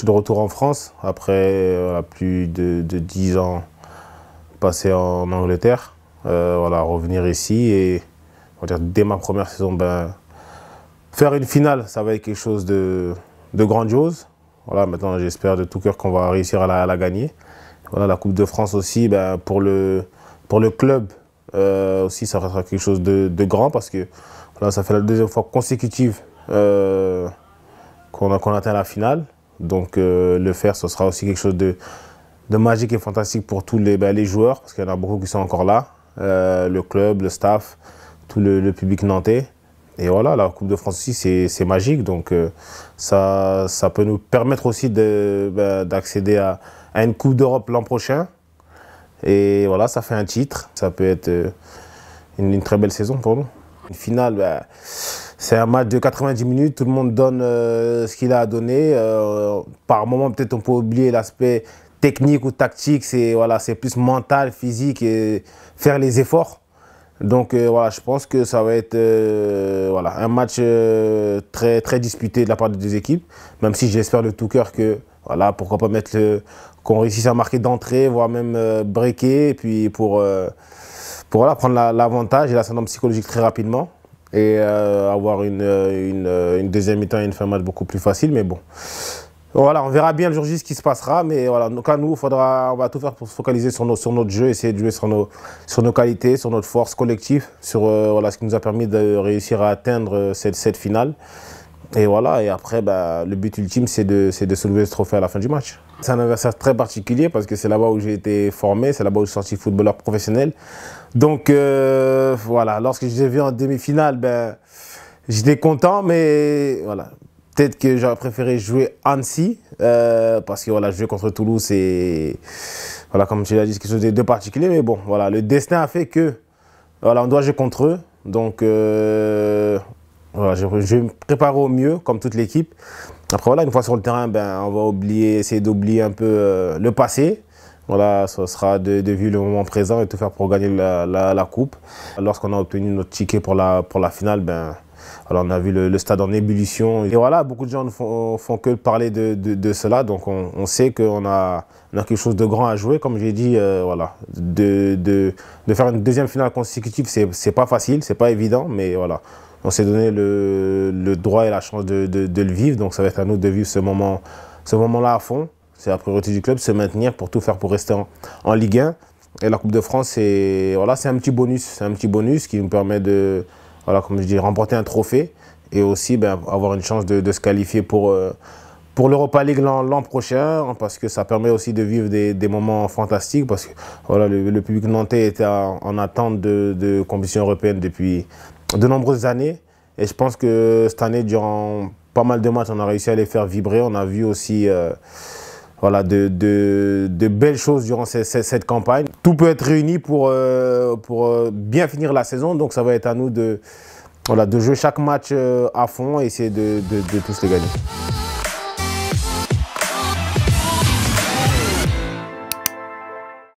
suis de retour en France après plus de, de 10 ans passés en Angleterre. voilà, revenir ici et dire, dès ma première saison, ben, faire une finale, ça va être quelque chose de, grandiose. Voilà, maintenant, j'espère de tout cœur qu'on va réussir à la, gagner. Voilà, la Coupe de France aussi, ben, pour, le, club euh, aussi, ça sera quelque chose de, grand parce que voilà, ça fait la deuxième fois consécutive euh, qu'on qu atteint la finale. Donc, euh, le faire, ce sera aussi quelque chose de, de magique et fantastique pour tous les, ben, les joueurs parce qu'il y en a beaucoup qui sont encore là. le club, le staff, tout le, public nantais. Et voilà, la Coupe de France aussi, c'est magique. Donc, euh, ça, ça peut nous permettre aussi bah, d'accéder à, à, une Coupe d'Europe l'an prochain. Et voilà, ça fait un titre. Ça peut être euh, une, très belle saison pour nous. Une finale, bah, c'est un match de 90 minutes. Tout le monde donne euh, ce qu'il a à donner. par moment, peut-être on peut oublier l'aspect technique ou tactique. C'est voilà, plus mental, physique et faire les efforts. Donc euh, voilà, je pense que ça va être euh, voilà, un match euh, très, très disputé de la part des deux équipes, même si j'espère de tout cœur que, voilà, pourquoi pas mettre qu'on réussisse à marquer d'entrée, voire même breaker, et puis pour, pour voilà, prendre l'avantage et l'ascendant psychologique très rapidement, et avoir une, une, une deuxième mi-temps et une fin de match beaucoup plus facile, mais bon. Voilà, on verra bien le jour J ce qui se passera, mais voilà, nous, nous, faudra, on va tout faire pour se focaliser sur, nos, sur notre jeu, essayer de jouer sur nos, sur nos qualités, sur notre force collective, sur euh, voilà, ce qui nous a permis de réussir à atteindre euh, cette, cette finale. Et voilà, et après, bah, le but ultime, c'est de, de soulever ce trophée à la fin du match. C'est un adversaire très particulier parce que c'est là-bas où j'ai été formé, c'est là-bas où je suis sorti footballeur professionnel. Donc euh, voilà, lorsque je l'ai vu en demi-finale, ben, j'étais content, mais voilà, Peut-être que j'aurais préféré jouer Annecy, euh, parce que voilà, jouer contre Toulouse, c'est, voilà, comme tu l'as dit, quelque chose de, particulier. Mais bon, voilà, le destin a fait que, voilà, on doit jouer contre eux. Donc, euh, je, vais me préparer au mieux, comme toute l'équipe. Après, voilà, une fois sur le terrain, ben, on va oublier, essayer d'oublier un peu euh, le passé. Voilà, ce sera de, vivre le moment présent et tout faire pour gagner la, coupe. Lorsqu'on a obtenu notre ticket pour la, pour la finale, ben, alors on a vu le, stade en ébullition. Et voilà, beaucoup de gens ne font, que parler de, de, cela. Donc on, on sait qu'on a, on a, quelque chose de grand à jouer. Comme j'ai dit, euh, voilà, de, de, de, faire une deuxième finale consécutive, c'est pas facile, c'est pas évident. Mais voilà, on s'est donné le, droit et la chance de, le vivre. Donc ça va être à nous de vivre ce moment-là à fond. C'est la priorité du club, se maintenir pour tout faire pour rester en, Ligue 1. Et la Coupe de France, c'est un petit bonus. C'est un petit bonus qui nous permet de comme je dis, remporter un trophée et aussi ben, avoir une chance de, se qualifier pour, euh, pour l'Europa League l'an prochain, parce que ça permet aussi de vivre des, moments fantastiques, parce que le, public nantais était en, attente de, compétition européenne depuis de nombreuses années. Et je pense que cette année, durant pas mal de matchs, on a réussi à les faire vibrer. On a vu aussi euh, voilà, de, belles choses durant cette, campagne. Tout peut être réuni pour, euh, euh, bien finir la saison, donc ça va être à nous de, voilà, de jouer chaque match à fond et essayer de, de tous les gagner.